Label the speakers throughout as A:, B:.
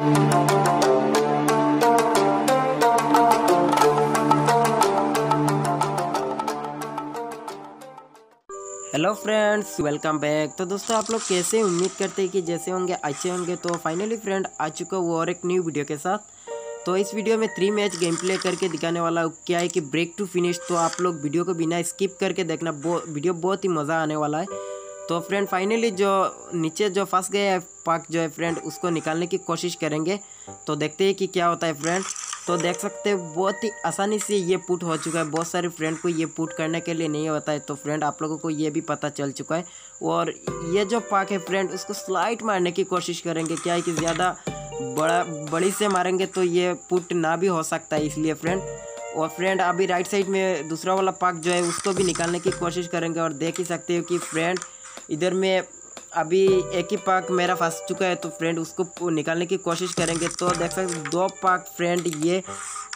A: Hello friends welcome back तो दोस्तों, आप लोग कैसे उम्मीद करते हैं कि जैसे होंगे, अच्छे होंगे? तो फाइनली फ्रेंड आ चुका वो और एक न्यू वीडियो के साथ। तो इस वीडियो में थ्री मैच गेम प्ले करके दिखाने वाला क्या है कि ब्रेक टू फिनिश तो आप लोग वीडियो को बिना स्किप करके देखना वीडियो बहुत ही मज़ा आने वाला है। तो फ्रेंड फाइनली जो नीचे जो फंस है, पाक जो है फ्रेंड उसको निकालने की कोशिश करेंगे। तो देखते हैं कि क्या होता है फ्रेंड तो देख सकते हैं, बहुत ही आसानी से ये पुट हो चुका है। बहुत सारे फ्रेंड को ये पुट करने के लिए नहीं होता है। तो फ्रेंड आप लोगों को ये भी पता चल चुका है। और ये जो पाक है फ्रेंड उसको स्लाइड मारने की कोशिश करेंगे। क्या है कि ज़्यादा बड़ा, बड़ी से मारेंगे तो ये पुट ना भी हो सकता है इसलिए फ्रेंड और फ्रेंड अभी राइट साइड में दूसरा वाला पाक जो है, उसको भी निकालने की कोशिश करेंगे। और देख ही सकते हो कि फ्रेंड इधर में अभी एक ही पार्क मेरा फंस चुका है तो फ्रेंड उसको निकालने की कोशिश करेंगे। तो देख सकते दो पार्क फ्रेंड ये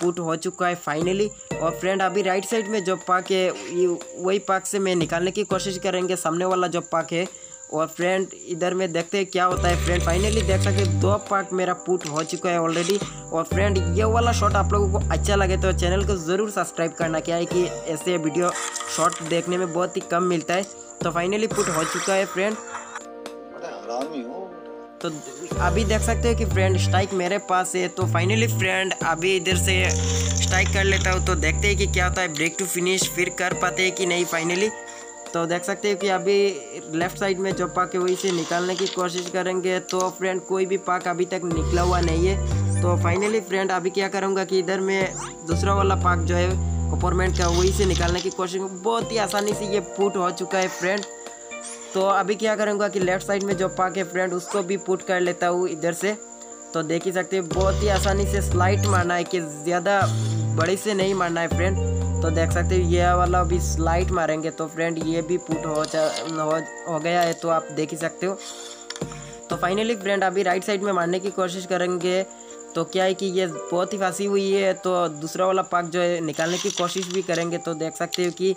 A: पुट हो चुका है फाइनली और फ्रेंड अभी राइट साइड में जो पार्क है वही पाक से मैं निकालने की कोशिश करेंगे। सामने वाला जो पार्क है और फ्रेंड इधर में देखते हैं क्या होता है। फ्रेंड फाइनली देख सकते दो पार्ट मेरा पुट हो चुका है ऑलरेडी और फ्रेंड ये वाला शॉट आप लोगों को अच्छा लगे तो चैनल को ज़रूर सब्सक्राइब करना। क्या है कि ऐसे वीडियो शॉट देखने में बहुत ही कम मिलता है। तो फाइनली पुट हो चुका है फ्रेंड तो अभी देख सकते हो कि फ्रेंड स्ट्राइक मेरे पास है। तो फाइनली फ्रेंड अभी इधर से स्ट्राइक कर लेता हूँ। तो देखते हैं कि क्या होता है। ब्रेक टू फिनिश फिर कर पाते हैं कि नहीं फाइनली तो देख सकते हो कि अभी लेफ़्ट साइड में जो पाक है वही से निकालने की कोशिश करेंगे। तो फ्रेंड कोई भी पाक अभी तक निकला हुआ नहीं है। तो फाइनली फ्रेंड अभी क्या करूँगा कि इधर में दूसरा वाला पाक जो है अपोरमेंट का वही से निकालने की कोशिश बहुत ही आसानी से ये पुट हो चुका है फ्रेंड तो अभी क्या करूँगा कि लेफ़्ट साइड में जो पाक है फ्रेंड उसको भी पुट कर लेता हूँ इधर से। तो देख ही सकते बहुत ही आसानी से स्लाइट मारना है कि ज़्यादा बड़ी से नहीं मारना है फ्रेंड तो देख सकते हो ये वाला अभी स्लाइट मारेंगे तो फ्रेंड ये भी पुट हो हो, हो गया है तो आप देख ही सकते हो। तो फाइनली फ्रेंड अभी राइट साइड में मारने की कोशिश करेंगे। तो क्या है कि ये बहुत ही फांसी हुई है तो दूसरा वाला पाक जो है निकालने की कोशिश भी करेंगे। तो देख सकते हो कि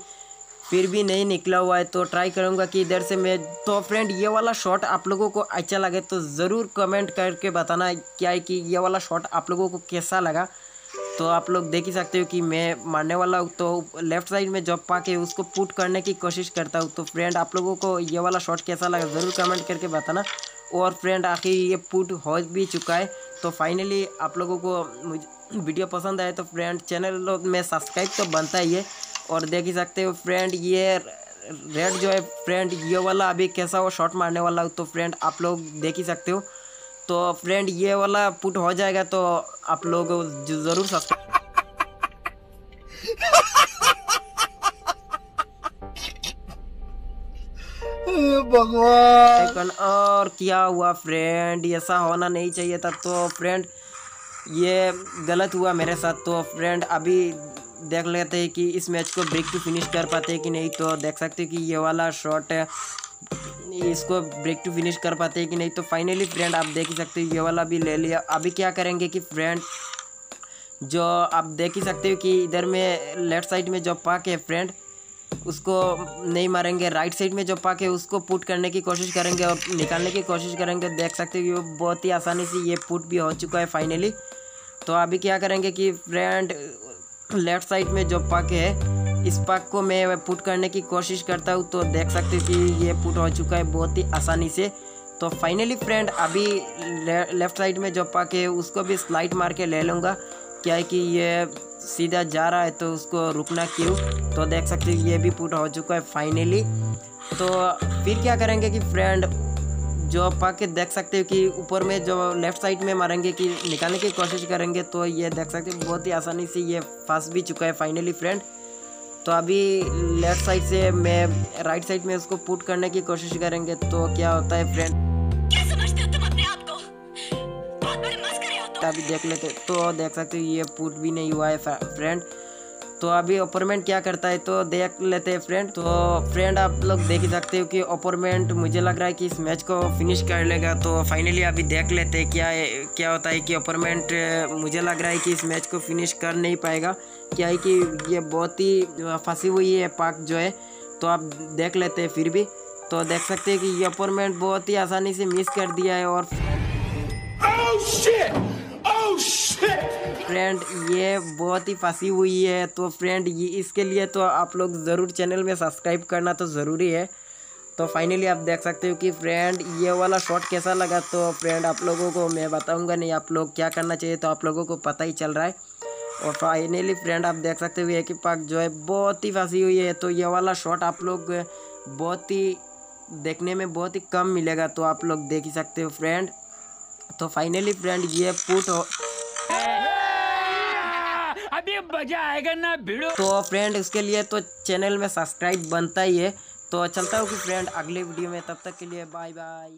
A: फिर भी नहीं निकला हुआ है तो ट्राई करूँगा कि इधर से मैं तो फ्रेंड ये वाला शॉट आप लोगों को अच्छा लगे तो ज़रूर कमेंट करके बताना क्या है कि ये वाला शॉट आप लोगों को कैसा लगा। तो आप लोग देख ही सकते हो कि मैं मारने वाला हूँ तो लेफ़्ट साइड में जॉब पा के उसको पुट करने की कोशिश करता हूँ। तो फ्रेंड आप लोगों को ये वाला शॉट कैसा लगा, ज़रूर कमेंट करके बताना। और फ्रेंड आखिर ये पुट हो भी चुका है तो फाइनली आप लोगों को वीडियो पसंद आए तो फ्रेंड चैनल में सब्सक्राइब तो बनता ही है। और देख ही सकते हो फ्रेंड ये रेड जो है फ्रेंड ये वाला अभी कैसा वो शॉट मारने वाला हो तो फ्रेंड आप लोग देख ही सकते हो। तो फ्रेंड ये वाला पुट हो जाएगा तो आप लोग ज़रूर सब्सक्राइब भगवान। और क्या हुआ फ्रेंड ऐसा होना नहीं चाहिए था तो फ्रेंड ये गलत हुआ मेरे साथ। तो फ्रेंड अभी देख लेते हैं कि इस मैच को ब्रेक टू फिनिश कर पाते हैं कि नहीं। तो देख सकते हैं कि ये वाला शॉट इसको ब्रेक टू फिनिश कर पाते हैं कि नहीं? तो फाइनली फ्रेंड आप देख ही सकते हो, ये वाला भी ले लिया। अभी क्या करेंगे कि फ्रेंड जो आप देख ही सकते हो कि इधर में लेफ़्ट साइड में जो पाक है फ्रेंड उसको नहीं मारेंगे। राइट साइड में जो पाक है, उसको पुट करने की कोशिश करेंगे और निकालने की कोशिश करेंगे। देख सकते हो कि बहुत ही आसानी से ये पुट भी हो चुका है फाइनली तो अभी क्या करेंगे कि फ्रेंड लेफ़्ट साइड में जो पक है इस पक को मैं पुट करने की कोशिश करता हूँ तो देख सकते हो कि ये पुट हो चुका है बहुत ही आसानी से। तो फाइनली फ्रेंड अभी ले, लेफ़्ट साइड में जो पक है उसको भी स्लाइड मार के ले लूँगा। क्या है कि ये सीधा जा रहा है तो उसको रुकना क्यों? तो देख सकते हो ये भी पुट हो चुका है फाइनली तो फिर क्या करेंगे कि फ्रेंड जो पक देख सकते हो कि ऊपर में जो लेफ़्ट साइड में मारेंगे कि निकालने की कोशिश करेंगे तो ये देख सकते हो बहुत ही आसानी से ये फंस भी चुका है फाइनली फ्रेंड तो अभी लेफ़्ट साइड से मैं राइट साइड में उसको पुट करने की कोशिश करेंगे तो क्या होता है फ्रेंड अभी देख लेते तो देख सकते हो ये पुट भी नहीं हुआ है फ्रेंड तो अभी ओपरमेंट क्या करता है तो देख लेते हैं फ्रेंड तो फ्रेंड आप लोग देख ही सकते हो कि ओपरमेंट मुझे लग रहा है कि इस मैच को फिनिश कर लेगा. तो फाइनली अभी देख लेते हैं क्या क्या होता है कि ओपरमेंट मुझे लग रहा है कि इस मैच को फिनिश कर नहीं पाएगा. क्या है कि ये बहुत ही फंसी हुई है पाक जो है। तो आप देख लेते हैं फिर भी। तो देख सकते हैं कि ये अपॉइंटमेंट बहुत ही आसानी से मिस कर दिया है और फ्रेंड ये बहुत ही फंसी हुई है। तो फ्रेंड ये इसके लिए तो आप लोग ज़रूर चैनल में सब्सक्राइब करना तो ज़रूरी है। तो फाइनली आप देख सकते हो कि फ्रेंड ये वाला शॉट कैसा लगा? तो फ्रेंड आप लोगों को मैं बताऊँगा नहीं आप लोग क्या करना चाहिए। तो आप लोगों को पता ही चल रहा है। और फाइनली फ्रेंड आप देख सकते हो कि पाक जो है बहुत ही फंसी हुई है। तो ये वाला शॉट आप लोग बहुत ही देखने में बहुत ही कम मिलेगा तो आप लोग देख ही सकते हो फ्रेंड तो फाइनली फ्रेंड ये पुट हो
B: अभी मज़ा आएगा ना भिड़ो।
A: तो फ्रेंड उसके लिए तो चैनल में सब्सक्राइब बनता ही है। तो चलता हूँ कि फ्रेंड अगले वीडियो में तब तक के लिए बाय बाय